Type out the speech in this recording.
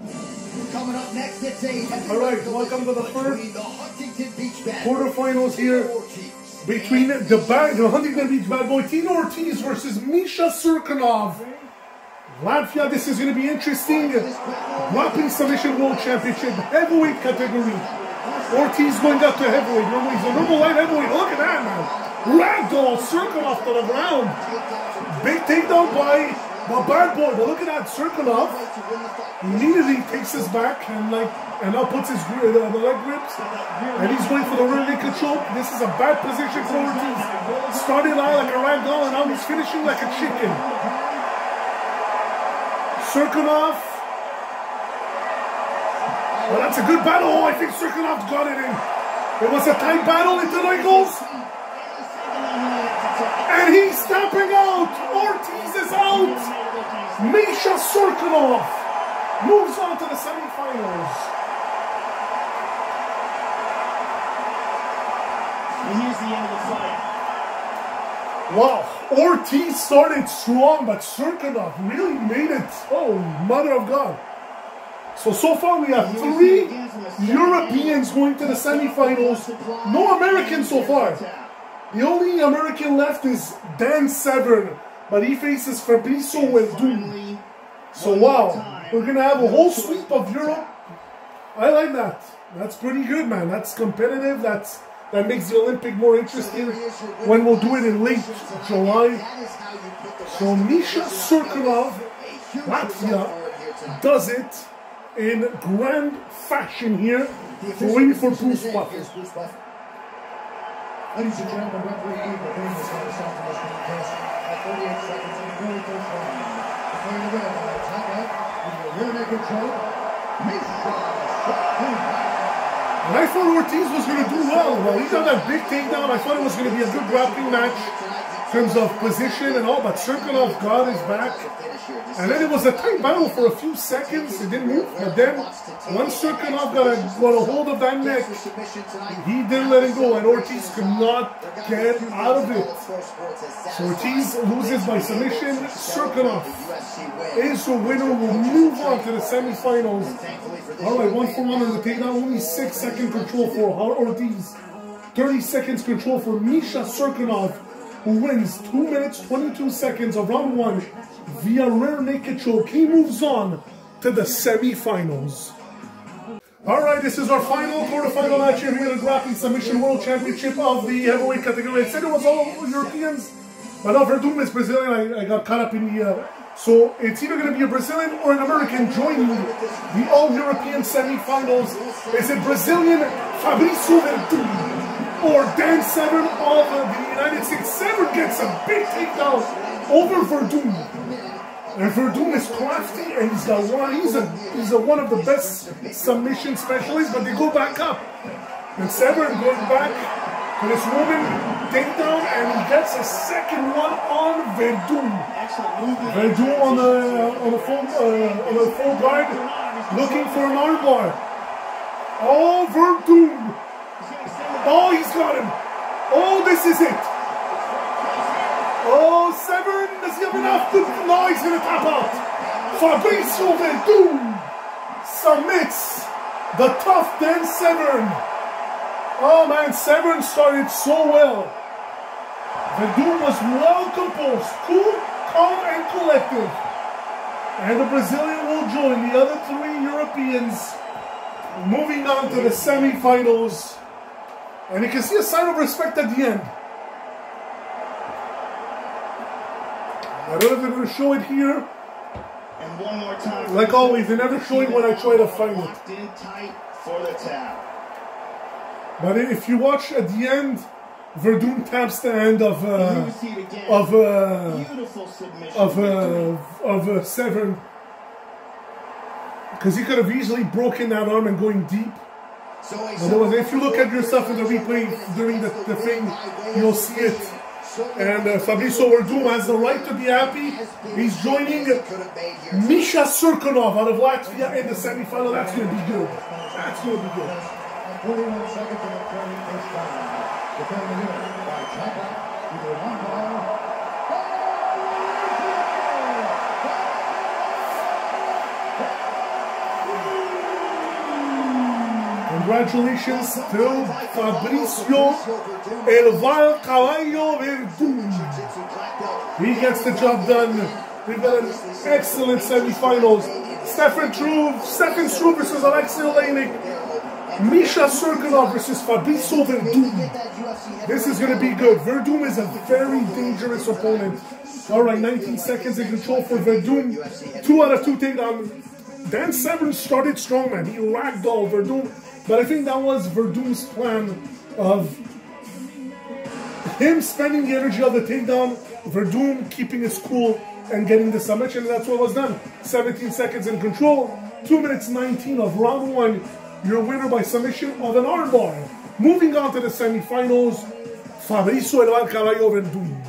Coming up next, it's a All right, welcome to the Bad quarterfinals here between the, bad, the Huntington Beach bad boy Tito Ortiz versus Misha Cirkunov. Latvia, this is going to be interesting. Grappling Submission World Championship heavyweight category. Ortiz going up to heavyweight. Remember, he's a normal light heavyweight. Look at that, man. Ragdoll, Cirkunov to the ground. Big takedown by the bad boy. But look at that, Cirkunov immediately takes his back and like and now puts his gri- the, uh, the leg grips and he's going for the rear choke. This is a bad position for Ortiz. Started out like a ragdoll and now he's finishing like a chicken. Cirkunov. Well, that's a good battle. Oh, I think Cirkunov got it in. It was a tight battle into Nichols. And he's stepping out. Ortiz out. Misha Cirkunov moves on to the semifinals. And here's the end of the fight. Wow, Ortiz started strong, but Cirkunov really made it. Oh, mother of God. So, so far we have three Europeans going to the semifinals. No Americans so far. The only American left is Dan Severn, but he faces Fabrizio Verdun. So wow, we're gonna have a whole sweep of Europe. I like that. That's pretty good, man. That's competitive. That's that makes the Olympic more interesting when we'll do it in late July. So Misha Cirkunov, Latvia, does it in grand fashion here. We're waiting for Bruce. Ladies and gentlemen, referee the And I thought Ortiz was going to do well. Well, he got that big takedown. I thought it was going to be a good grappling match terms of position and all, but Cirkunov got his back. And then it was a tight battle for a few seconds. It didn't move. But then, once Cirkunov got a, got a hold of that neck, he didn't let it go. And Ortiz could not get out of it. So Ortiz loses by submission. Cirkunov is the winner. Will move on to the semifinals. All right, one for one on the takedown. Only six second control for Ortiz. 30 seconds control for Misha Cirkunov, who wins 2 minutes 22 seconds of round one via rear naked choke. He moves on to the semifinals. All right, this is our final quarterfinal match here in the Grappling Submission World Championship of the heavyweight category. I said it was all Europeans, but now Verdun is Brazilian. I, I got caught up in the. Uh, so it's either going to be a Brazilian or an American joining the all-European semifinals. Is it Brazilian Fabrício Verdun or Dan Severn of the United States? Severn gets a big takedown over Verdun. And Verdun is crafty and he's got one, he's a he's a, one of the best submission specialists, but they go back up. And Severn goes back to this woman takedown and he gets a second one on Verdun. Verdun on the on the full uh, on the full guard, looking for an armbar. Oh, Verdun! Oh, he's got him! Oh, this is it! Oh, Severn, does he have enough? To, he's gonna tap out. Fabrizio Verdun submits the tough Dan Severn. Oh man, Severn started so well. Verdun was well composed, cool, calm, and collective. And the Brazilian will join the other three Europeans moving on to the semifinals. And you can see a sign of respect at the end. I don't know if they're going to show it here. And one more time. Like always, they never show it when I try to find it. In tight for the tap. But if you watch at the end, Verdun taps the end of uh, Here we see it again. of uh, Beautiful submission. of uh, of uh, Severn because he could have easily broken that arm and going deep. So Otherwise, if you look at yourself in the replay during the, the thing, you'll see it. And uh, Fabrizio Verdun has the right to be happy. He's joining Misha Cirkunov out of Latvia in the semifinal. That's going to be good. That's going to be good. 41 seconds in the very first round. Defending the by tap out a one ball. Congratulations to Fabricio El Val Caballo Verdun. He gets the job done. We've got an excellent semifinals. Stefan Struve, Stefan Struve versus Alexei Oleinik. Misha Cirkunov versus Fabricio Verdun. This is going to be good. Verdun is a very dangerous opponent. All right, 19 seconds in control for Verdun. Two out of two takedown. Dan Severn started strong, man. He ragdolled Verdun. But I think that was Verdun's plan of him spending the energy of the takedown, Verdun keeping his cool and getting the submission. And that's what was done. 17 seconds in control. 2 minutes 19 of round 1. Your winner by submission of an armbar. Moving on to the semifinals, Fabrizio El Caballo Verdun.